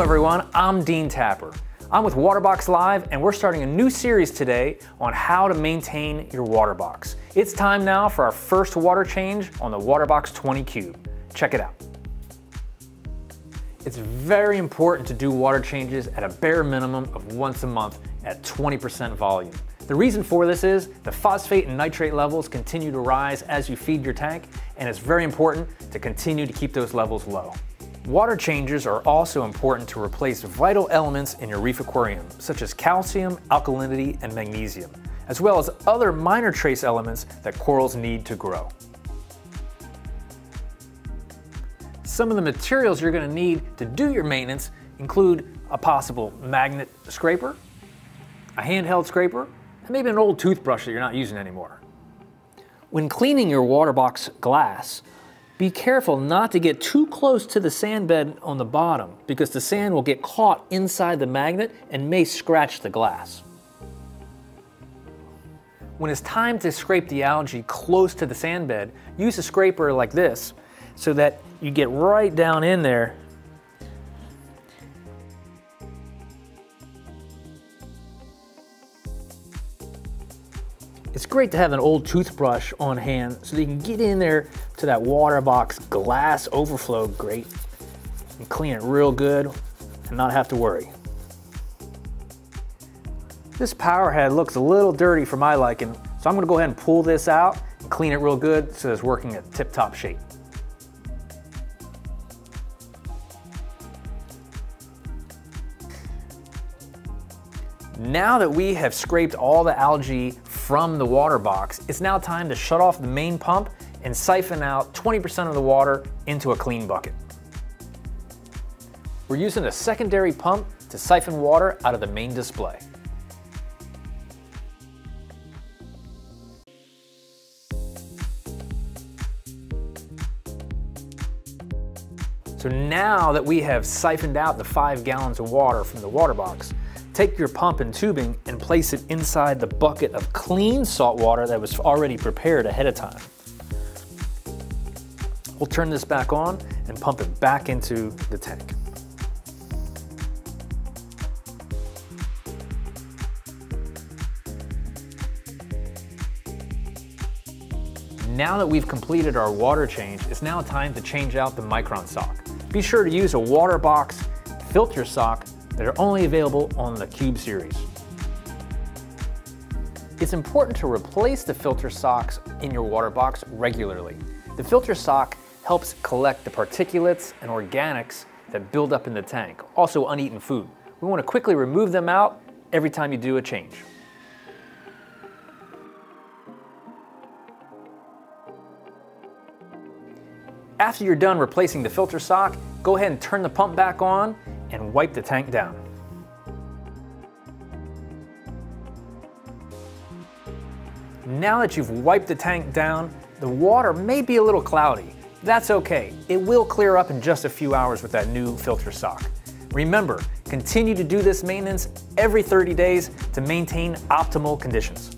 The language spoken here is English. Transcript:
everyone, I'm Dean Tapper. I'm with Waterbox Live and we're starting a new series today on how to maintain your water box. It's time now for our first water change on the Waterbox 20 Cube. Check it out. It's very important to do water changes at a bare minimum of once a month at 20% volume. The reason for this is the phosphate and nitrate levels continue to rise as you feed your tank, and it's very important to continue to keep those levels low. Water changes are also important to replace vital elements in your reef aquarium, such as calcium, alkalinity, and magnesium, as well as other minor trace elements that corals need to grow. Some of the materials you're going to need to do your maintenance include a possible magnet scraper, a handheld scraper, and maybe an old toothbrush that you're not using anymore. When cleaning your water box glass, be careful not to get too close to the sand bed on the bottom because the sand will get caught inside the magnet and may scratch the glass. When it's time to scrape the algae close to the sand bed, use a scraper like this so that you get right down in there It's great to have an old toothbrush on hand so that you can get in there to that water box glass overflow grate and clean it real good and not have to worry. This power head looks a little dirty for my liking, so I'm gonna go ahead and pull this out and clean it real good so it's working at tip-top shape. Now that we have scraped all the algae from the water box, it's now time to shut off the main pump and siphon out 20% of the water into a clean bucket. We're using a secondary pump to siphon water out of the main display. So now that we have siphoned out the five gallons of water from the water box, Take your pump and tubing and place it inside the bucket of clean salt water that was already prepared ahead of time. We'll turn this back on and pump it back into the tank. Now that we've completed our water change, it's now time to change out the Micron sock. Be sure to use a water box filter sock that are only available on the Cube series. It's important to replace the filter socks in your water box regularly. The filter sock helps collect the particulates and organics that build up in the tank, also uneaten food. We want to quickly remove them out every time you do a change. After you're done replacing the filter sock, go ahead and turn the pump back on and wipe the tank down. Now that you've wiped the tank down, the water may be a little cloudy. That's okay. It will clear up in just a few hours with that new filter sock. Remember, continue to do this maintenance every 30 days to maintain optimal conditions.